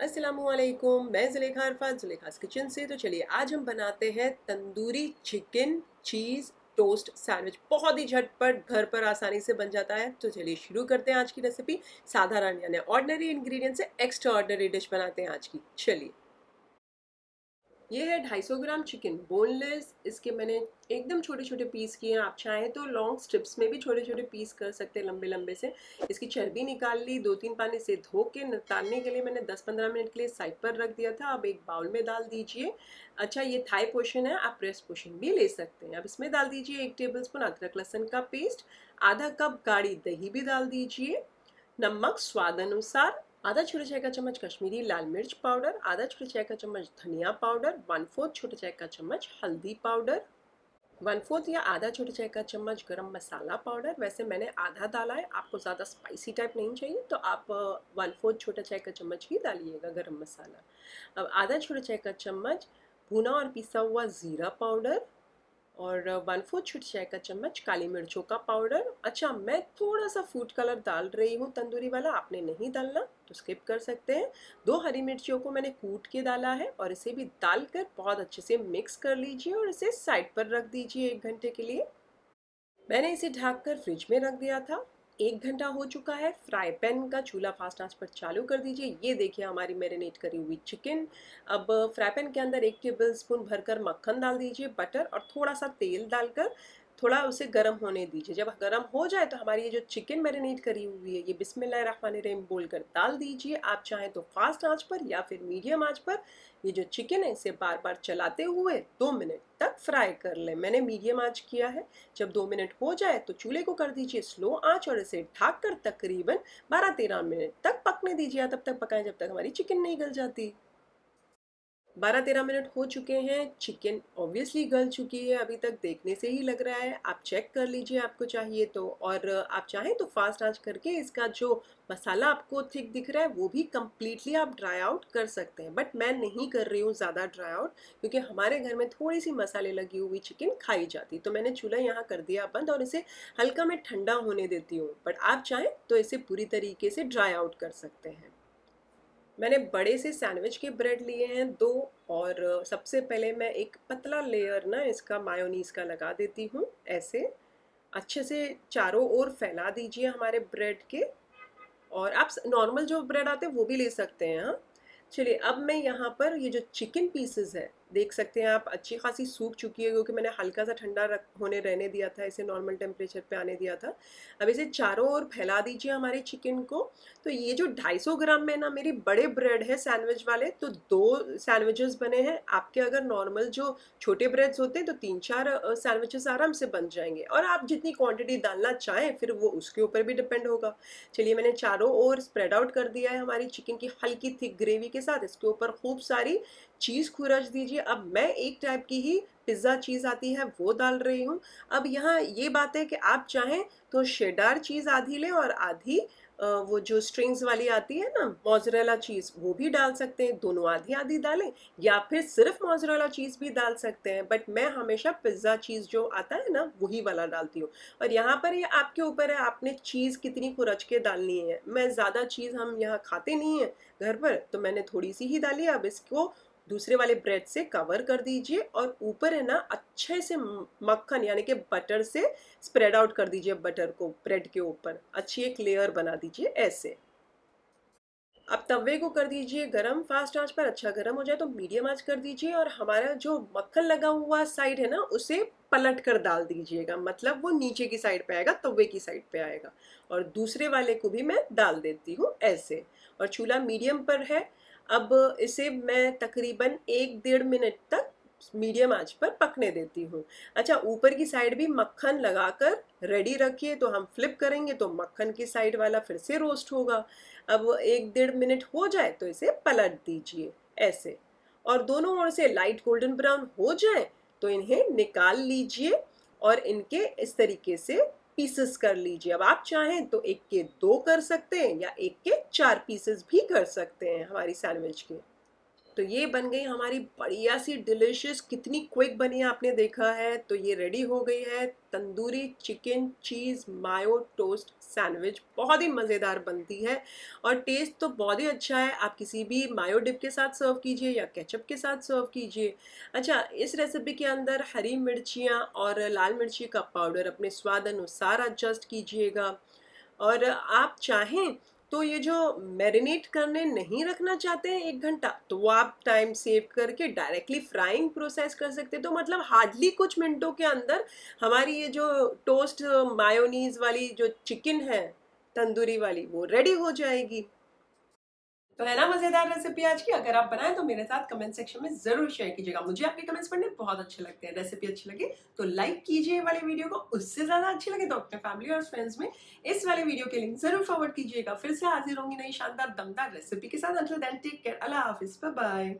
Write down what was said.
असलकुम मैं जुलेखा अरफान, जुलेखा किचन से। तो चलिए, आज हम बनाते हैं tandoori chicken cheese toast sandwich बहुत ही झटपट घर पर आसानी से बन जाता है। तो चलिए, शुरू करते हैं आज की रेसिपी साधारण यानी ऑर्डनरी इंग्रेडिएंट से एक्स्ट्रा ऑर्डनरी डिश बनाते हैं आज की। चलिए। ये है 250 ग्राम चिकन बोनलेस इसके मैंने एकदम छोटे छोटे पीस किए हैं। आप चाहें तो लॉन्ग स्ट्रिप्स में भी छोटे छोटे पीस कर सकते हैं लंबे लंबे से। इसकी चर्बी निकाल ली दो तीन पानी से धो के निकालने के लिए मैंने 10-15 मिनट के लिए साइड पर रख दिया था। अब एक बाउल में डाल दीजिए। अच्छा ये थाई पोर्शन है, आप ब्रेस्ट पोर्शन भी ले सकते हैं। अब इसमें डाल दीजिए एक टेबल स्पून अदरक लहसन का पेस्ट आधा कप गाढ़ी दही भी डाल दीजिए। नमक स्वाद अनुसार आधा छोटे चाय का चम्मच कश्मीरी लाल मिर्च पाउडर, आधा छोटे चाय का चम्मच धनिया पाउडर वन फोर्थ छोटे चाय का चम्मच हल्दी पाउडर वन फोर्थ या आधा छोटे चाय का चम्मच गरम मसाला पाउडर। वैसे मैंने आधा डाला है, आपको ज़्यादा स्पाइसी टाइप नहीं चाहिए तो आप वन फोर्थ छोटा चाय का चम्मच ही डालिएगा गरम मसाला। अब आधा छोटे चाय का चम्मच भुना और पिसा हुआ ज़ीरा पाउडर और वन फोर्थ छोटी चाय का चम्मच, काली मिर्चों का पाउडर। अच्छा मैं थोड़ा सा फ़ूड कलर डाल रही हूँ, तंदूरी वाला, आपने नहीं डालना तो स्किप कर सकते हैं। दो हरी मिर्चियों को मैंने कूट के डाला है, और इसे भी डाल कर बहुत अच्छे से मिक्स कर लीजिए और इसे साइड पर रख दीजिए एक घंटे के लिए। मैंने इसे ढक कर फ्रिज में रख दिया था। एक घंटा हो चुका है। फ्राई पैन का चूल्हा फास्ट आँच पर चालू कर दीजिए। ये देखिए हमारी मैरिनेट करी हुई चिकन। अब फ्राई पैन के अंदर एक टेबल स्पून भरकर मक्खन डाल दीजिए, बटर और थोड़ा सा तेल डालकर थोड़ा उसे गर्म होने दीजिए। जब गर्म हो जाए तो हमारी ये जो चिकन मैरिनेट करी हुई है, ये बिस्मिल्लाहिर्रहमानिर्रहीम बोल कर डाल दीजिए। आप चाहें तो फास्ट आँच पर या फिर मीडियम आँच पर ये जो चिकन है, इसे बार बार चलाते हुए दो मिनट तक फ्राई कर लें। मैंने मीडियम आँच किया है। जब दो मिनट हो जाए तो चूल्हे को कर दीजिए स्लो आँच और इसे ढाक कर तकरीबन बारह तेरह मिनट तक पकने दीजिए। तब तक पकाएँ जब तक हमारी चिकन नहीं गल जाती। बारह तेरह मिनट हो चुके हैं चिकन ऑब्वियसली गल चुकी है, अभी तक देखने से ही लग रहा है। आप चेक कर लीजिए आपको चाहिए तो। और आप चाहें तो फास्ट आँच करके इसका जो मसाला आपको थिक दिख रहा है, वो भी कम्प्लीटली आप ड्राई आउट कर सकते हैं। बट मैं नहीं कर रही हूँ ज़्यादा ड्राई आउट क्योंकि हमारे घर में थोड़ी सी मसाले लगी हुई चिकन खाई जाती। तो मैंने चूल्हा यहाँ कर दिया बंद और इसे हल्का मैं ठंडा होने देती हूँ। बट आप चाहें तो इसे पूरी तरीके से ड्राई आउट कर सकते हैं। मैंने बड़े से सैंडविच के ब्रेड लिए हैं, दो और सबसे पहले मैं एक पतला लेयर ना इसका मायोनीस का लगा देती हूँ, ऐसे। अच्छे से चारों ओर फैला दीजिए हमारे ब्रेड के, और आप नॉर्मल जो ब्रेड आते हैं वो भी ले सकते हैं हाँ। चलिए, अब मैं यहाँ पर ये जो चिकन पीसेस है देख सकते हैं आप, अच्छी खासी सूख चुकी है, क्योंकि मैंने हल्का सा ठंडा रख, होने रहने दिया था, इसे नॉर्मल टेम्परेचर पे आने दिया था। अब इसे चारों ओर फैला दीजिए हमारे चिकन को। तो ये जो 250 ग्राम में ना, मेरी बड़े ब्रेड है सैंडविच वाले तो दो सैंडविचेस बने हैं। आपके अगर नॉर्मल जो छोटे ब्रेड्स होते हैं तो तीन चार सैंडविचेस आराम से बन जाएँगे। और आप जितनी क्वान्टिटी डालना चाहें, फिर वो उसके ऊपर भी डिपेंड होगा। चलिए, मैंने चारों ओर स्प्रेड आउट कर दिया है हमारी चिकन की हल्की थिक ग्रेवी के साथ। इसके ऊपर खूब सारी चीज़ खुरच दीजिए। अब मैं एक टाइप की ही पिज़्ज़ा चीज़ आती है, वो डाल रही हूँ। अब यहाँ ये बात है कि आप चाहें तो शेडार चीज़ आधी लें और आधी वो जो स्ट्रिंग्स वाली आती है ना मोजरेला चीज़ वो भी डाल सकते हैं। दोनों आधी आधी डालें या फिर सिर्फ़ मोजरेला चीज़ भी डाल सकते हैं। बट मैं हमेशा पिज़्ज़ा चीज़ जो आता है ना, वही वाला डालती हूँ। और यहाँ पर ये आपके ऊपर है, आपने चीज़ कितनी खुरच के डालनी है। मैं ज़्यादा चीज़ हम यहाँ खाते नहीं हैं घर पर तो मैंने थोड़ी सी ही डाली अब इसको दूसरे वाले ब्रेड से कवर कर दीजिए और ऊपर है ना अच्छे से मक्खन यानी कि बटर से स्प्रेड आउट कर दीजिए बटर को ब्रेड के ऊपर। अच्छी एक लेयर बना दीजिए ऐसे। अब तवे को कर दीजिए गरम फास्ट आँच पर अच्छा गरम हो जाए तो मीडियम आँच कर दीजिए और हमारा जो मक्खन लगा हुआ साइड है ना, उसे पलट कर डाल दीजिएगा। मतलब वो नीचे की साइड पे आएगा, तवे की साइड पे आएगा। और दूसरे वाले को भी मैं डाल देती हूँ ऐसे। और चूल्हा मीडियम पर है अब इसे मैं तकरीबन एक डेढ़ मिनट तक मीडियम आँच पर पकने देती हूँ। अच्छा ऊपर की साइड भी मक्खन लगाकर रेडी रखिए तो हम फ्लिप करेंगे तो मक्खन की साइड वाला फिर से रोस्ट होगा। अब एक डेढ़ मिनट हो जाए तो इसे पलट दीजिए, ऐसे। और दोनों ओर से लाइट गोल्डन ब्राउन हो जाए तो इन्हें निकाल लीजिए और इनके इस तरीके से पीसेस कर लीजिए। अब आप चाहें तो एक के दो कर सकते हैं या एक के चार पीसेस भी कर सकते हैं हमारी सैंडविच के। तो ये बन गई हमारी बढ़िया सी डिलिशियस, कितनी क्विक बनी आपने देखा है। तो ये रेडी हो गई है। Tandoori chicken cheese mayo toast sandwich, बहुत ही मज़ेदार बनती है। और टेस्ट तो बहुत ही अच्छा है। आप किसी भी मायो डिप के साथ सर्व कीजिए या केचप के साथ सर्व कीजिए। अच्छा इस रेसिपी के अंदर हरी मिर्चियाँ और लाल मिर्ची का पाउडर अपने स्वाद अनुसार एडजस्ट कीजिएगा। और आप चाहें तो ये जो मैरिनेट करने नहीं रखना चाहते हैं एक घंटा तो वो आप टाइम सेव करके डायरेक्टली फ्राइंग प्रोसेस कर सकते हैं। तो मतलब हार्डली कुछ मिनटों के अंदर हमारी ये जो टोस्ट मायोनीज वाली जो चिकन है, तंदूरी वाली, वो रेडी हो जाएगी। तो है ना मज़ेदार रेसिपी आज की? अगर आप बनाएँ तो मेरे साथ कमेंट सेक्शन में ज़रूर शेयर कीजिएगा। मुझे आपके कमेंट्स पढ़ने बहुत अच्छे लगते हैं। रेसिपी अच्छी लगे तो लाइक कीजिए वाले वीडियो को। उससे ज़्यादा अच्छी लगे तो अपने फैमिली और फ्रेंड्स में इस वाले वीडियो के लिंक ज़रूर फॉरवर्ड कीजिएगा। फिर से हाजिर होंगी नई शानदार, दमदार रेसिपी के साथ। टेक केयर अल्लाह हाफिज। बाय